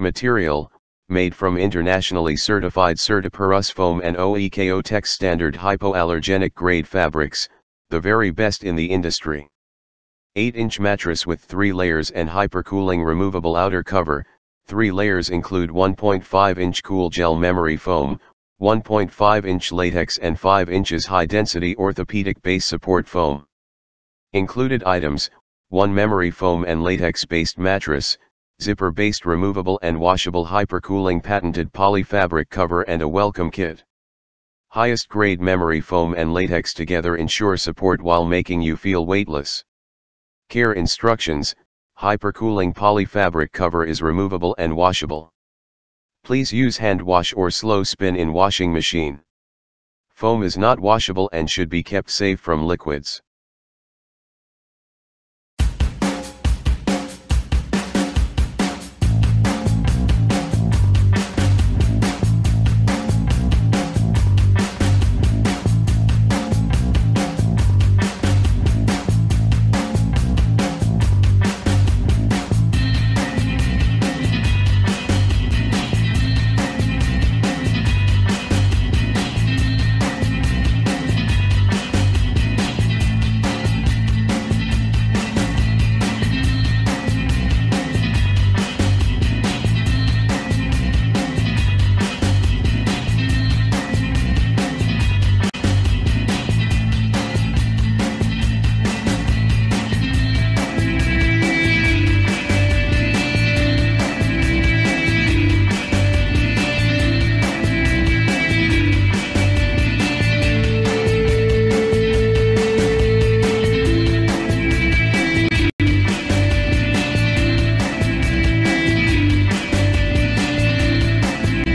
Material, made from internationally certified CertiPUR-US foam and OEKO-TEX standard hypoallergenic grade fabrics, the very best in the industry. 8-inch mattress with 3 layers and hypercooling removable outer cover, 3 layers include 1.5-inch cool gel memory foam, 1.5-inch latex and 5 inches high-density orthopedic base support foam. Included items, 1 memory foam and latex-based mattress, zipper-based removable and washable hypercooling patented polyfabric cover and a welcome kit. Highest grade memory foam and latex together ensure support while making you feel weightless. Care instructions, hypercooling polyfabric cover is removable and washable. Please use hand wash or slow spin in washing machine. Foam is not washable and should be kept safe from liquids.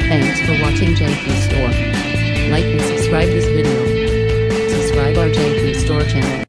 Thanks for watching JP Store. Like and subscribe this video. Subscribe our JP Store channel.